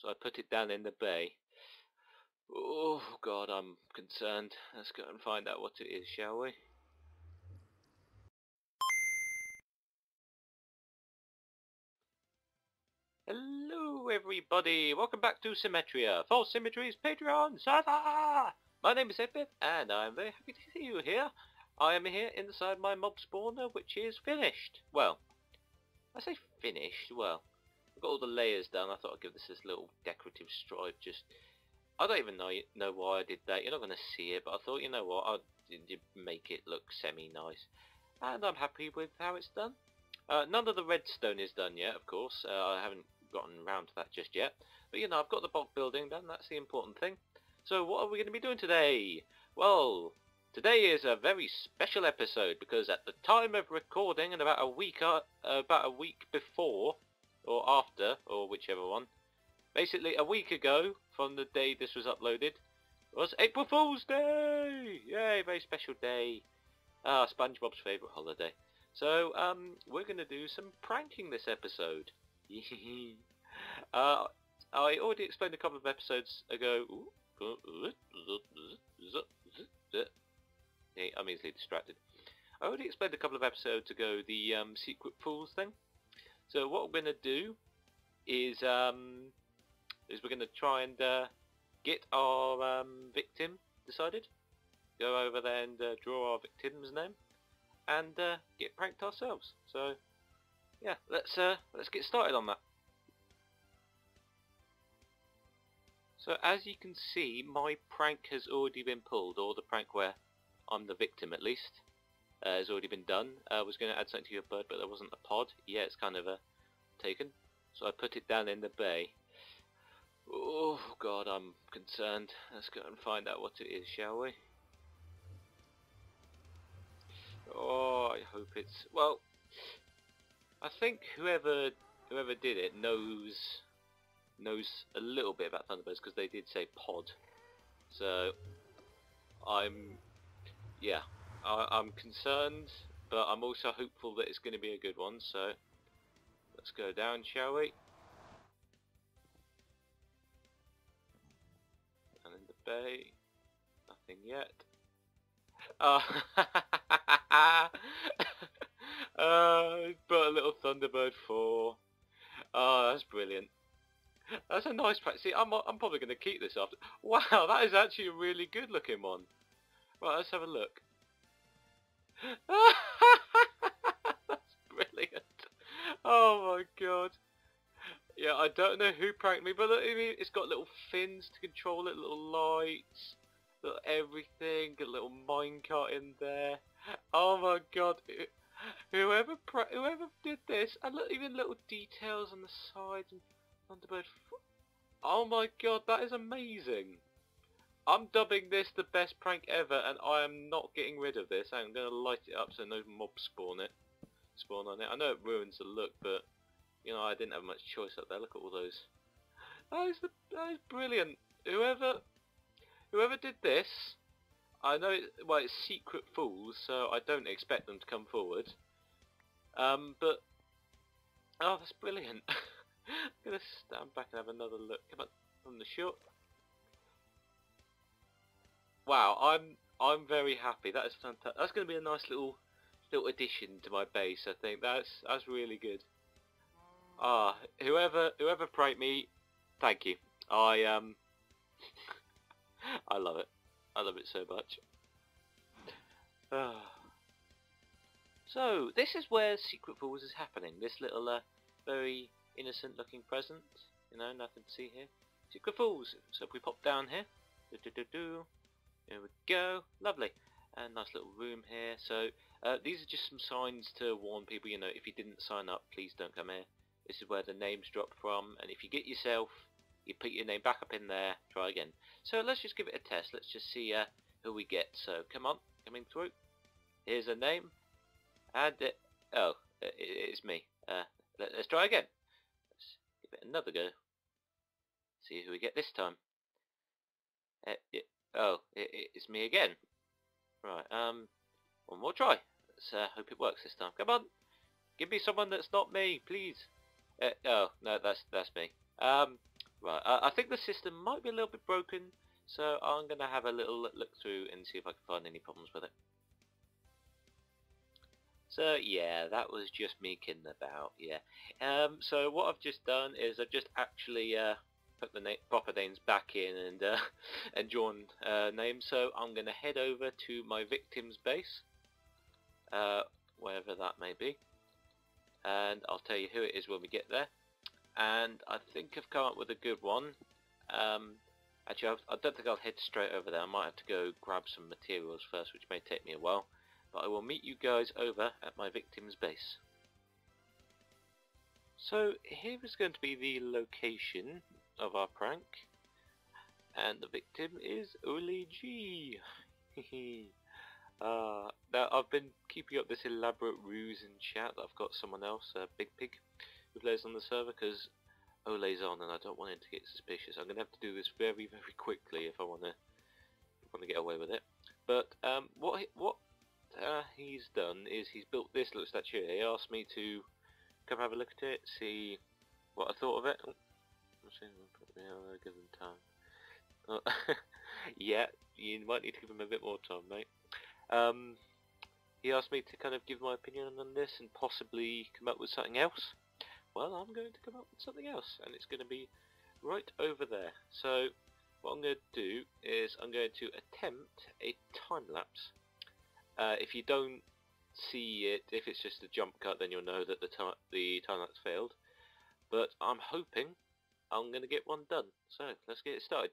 so I put it down in the bay. Oh god, I'm concerned. Let's go and find out what it is, shall we? Hello everybody, welcome back to Symmetria, False Symmetry's Patreon server! My name is 8-Bit, and I'm very happy to see you here. I am here inside my mob spawner, which is finished. Well, I say finished, well, I've got all the layers done. I thought I'd give this this little decorative stripe, just... I don't even know know why I did that. You're not going to see it, but I thought, you know what, I'd make it look semi-nice. And I'm happy with how it's done. Uh, none of the redstone is done yet, of course. Uh, I haven't gotten around to that just yet. But, you know, I've got the bulk building done. That's the important thing. So what are we going to be doing today? Well, today is a very special episode because at the time of recording and about a week uh, about a week before or after or whichever one, basically a week ago from the day this was uploaded was April Fool's Day. Yay, very special day. Ah, SpongeBob's favourite holiday. So, um, we're going to do some pranking this episode. uh, I already explained a couple of episodes ago. Hey, I'm easily distracted. I already explained a couple of episodes ago the um, secret fools thing. So what we're going to do is um, is we're going to try and uh, get our um, victim decided. Go over there and uh, draw our victim's name and uh, get pranked ourselves. So yeah, let's uh, let's get started on that. So as you can see, my prank has already been pulled, or the prank where I'm the victim at least, uh, has already been done. I was going to add something to your bird, but there wasn't a pod. Yeah, it's kind of uh, taken. So I put it down in the bay. Oh god, I'm concerned. Let's go and find out what it is, shall we? Oh, I hope it's... Well, I think whoever whoever did it knows knows a little bit about Thunderbirds because they did say pod. So, I'm... Yeah, I, I'm concerned, but I'm also hopeful that it's going to be a good one, so... Let's go down, shall we? And in the bay, nothing yet. Uh, uh, but a little Thunderbird 4. Oh, that's brilliant. That's a nice practice. See, I'm, I'm probably going to keep this after. Wow, that is actually a really good looking one. Right, let's have a look. That's brilliant. Oh my god. Yeah, I don't know who pranked me, but I mean, it's got little fins to control it, little lights, little everything, a little minecart in there. Oh my god. Whoever whoever did this, and look, even little details on the sides and Thunderbird. Oh my god, that is amazing. I'm dubbing this the best prank ever, and I am not getting rid of this. I'm going to light it up so no mobs spawn it spawn on it. I know it ruins the look, but you know I didn't have much choice up there. Look at all those. That is the, that is brilliant. Whoever whoever did this, I know it, well it's secret fools, so I don't expect them to come forward. Um, but oh, that's brilliant. I'm gonna stand back and have another look. Come on, from the shot. Wow, I'm I'm very happy. That is fantastic. That's going to be a nice little little addition to my base. I think that's that's really good. Ah, whoever whoever pranked me, thank you. I um, I love it. I love it so much. Ah. So this is where Secret Fools is happening. This little uh, very innocent looking present. You know, nothing to see here. Secret Fools. So if we pop down here, do do do do. Here we go. Lovely. And nice little room here. So uh, these are just some signs to warn people, you know, if you didn't sign up, please don't come here. This is where the names drop from, and if you get yourself, you put your name back up in there, try again. So let's just give it a test, let's just see uh, who we get. So come on, coming through. Here's a name, and it, oh, it, it's me. Uh, let, us try again. Let's give it another go. See who we get this time. Uh, oh, it's me again. Right, um, one more try. Let's uh, hope it works this time. Come on. Give me someone that's not me, please. Uh, oh, no, that's that's me. Um, Right, I think the system might be a little bit broken, so I'm going to have a little look through and see if I can find any problems with it. So yeah, that was just me kidding about, yeah. Um, so what I've just done is I've just actually uh, put the proper names back in and uh, and drawn uh, names. So I'm going to head over to my victim's base, uh, wherever that may be, and I'll tell you who it is when we get there. And I think I've come up with a good one. Um, actually, I do not think I'll head straight over there. I might have to go grab some materials first, which may take me a while. But I will meet you guys over at my victim's base. So here is going to be the location of our prank. And the victim is Ole G. uh, now I've been keeping up this elaborate ruse in chat I've got someone else, uh, Big Pig, who plays on the server because Ole's on and I don't want him to get suspicious. I'm going to have to do this very very quickly if I want to want to get away with it. But um, what what uh, he's done is he's built this little statue. He asked me to come have a look at it, see what I thought of it. Him time. Oh, yeah, you might need to give him a bit more time, mate. Um, he asked me to kind of give my opinion on this and possibly come up with something else. Well, I'm going to come up with something else, and it's going to be right over there. So, what I'm going to do is I'm going to attempt a time lapse uh, if you don't see it, if it's just a jump cut, then you'll know that the, the time lapse failed. But I'm hoping I'm going to get one done. So let's get it started.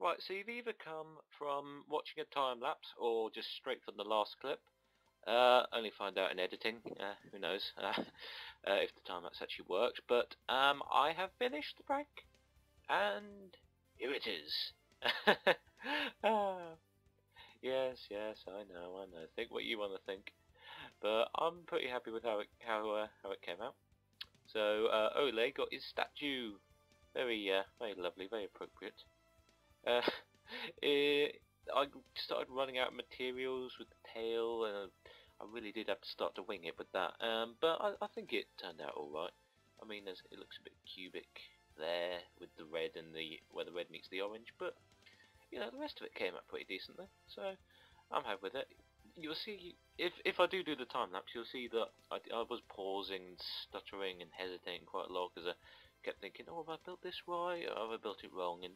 Right, so you've either come from watching a time lapse or just straight from the last clip. Uh, only find out in editing, uh, who knows uh, if the time lapse actually worked. But um, I have finished the prank, and here it is. yes, yes, I know, I know. Think what you want to think, but I'm pretty happy with how it how uh, how it came out. So uh, Ole got his statue, very uh, very lovely, very appropriate. Uh, it, I started running out of materials with the tail, and I really did have to start to wing it with that. Um, but I, I, think it turned out alright. I mean, it looks a bit cubic there with the red and the where the red meets the orange, but you know the rest of it came out pretty decently. So I'm happy with it. you'll see if if I do do the time lapse, you'll see that I, I was pausing, stuttering, and hesitating quite a lot because I kept thinking, oh, have I built this right, or have I built it wrong? And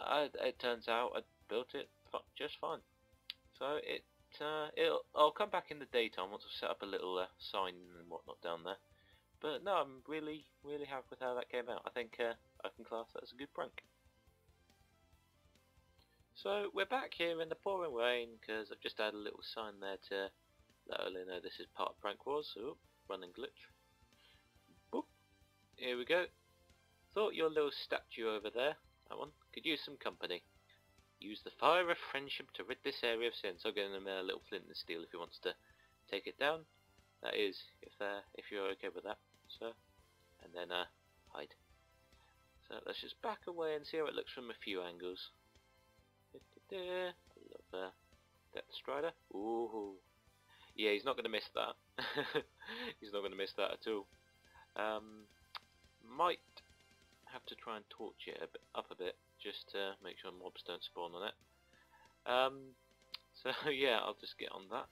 It turns out I built it just fine. So it uh, I'll come back in the daytime once I've set up a little uh, sign and whatnot down there. But no, I'm really really happy with how that came out. I think uh, I can class that as a good prank. So we're back here in the pouring rain because I've just added a little sign there to let Oli know this is part of Prank Wars. So, running glitch. Boop. Here we go. Thought your little statue over there, that one, could use some company. Use the fire of friendship to rid this area of sin. So get him a little flint and steel if he wants to take it down. That is, if uh, if you're okay with that, sir. And then uh, hide. So let's just back away and see how it looks from a few angles. Love uh, Death Strider. Ooh. Yeah, he's not going to miss that. he's not going to miss that at all. Um, might have to try and torch it a bit, up a bit just to make sure mobs don't spawn on it. Um, so yeah, I'll just get on that.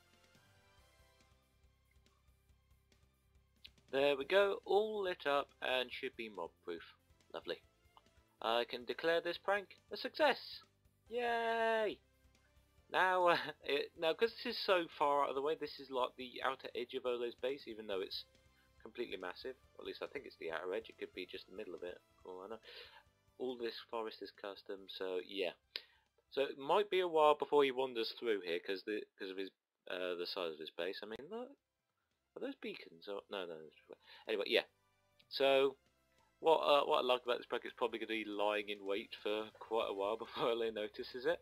There we go, all lit up and should be mob proof. Lovely. I can declare this prank a success! Yay! Now, uh, it, now because this is so far out of the way, this is like the outer edge of Ole's base, even though it's completely massive. At least I think it's the outer edge. It could be just the middle of it. Oh, I know. All this forest is custom, so yeah. So it might be a while before he wanders through here because the because of his uh, the size of his base. I mean, look, are those beacons? Or, no, no. Anyway, yeah. So what uh, what I like about this pack is probably going to be lying in wait for quite a while before Ole notices it.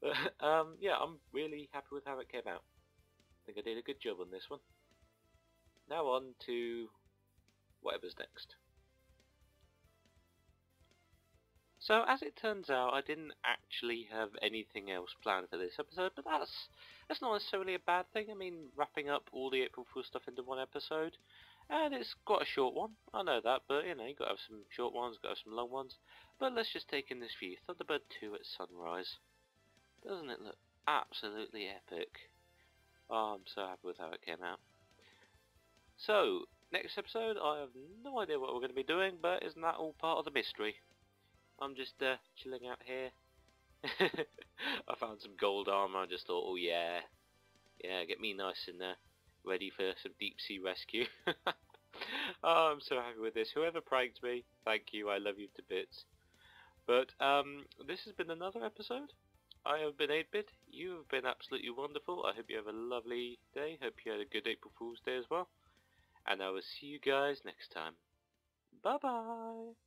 But um, yeah, I'm really happy with how it came out. I think I did a good job on this one. Now on to whatever's next. So as it turns out, I didn't actually have anything else planned for this episode, but that's that's not necessarily a bad thing. I mean, wrapping up all the April Fool stuff into one episode, and it's quite a short one. I know that, but you know, you got to have some short ones, got to have some long ones. But let's just take in this view. Thunderbird 2 at sunrise. Doesn't it look absolutely epic? Oh, I'm so happy with how it came out. So, next episode, I have no idea what we're going to be doing, but isn't that all part of the mystery? I'm just uh, chilling out here. I found some gold armor. I just thought, oh yeah, yeah, get me nice and uh, ready for some deep sea rescue. oh, I'm so happy with this. Whoever pranked me, thank you. I love you to bits. But um, this has been another episode. I have been 8-Bit. You have been absolutely wonderful. I hope you have a lovely day. Hope you had a good April Fool's Day as well. And I will see you guys next time. Bye bye.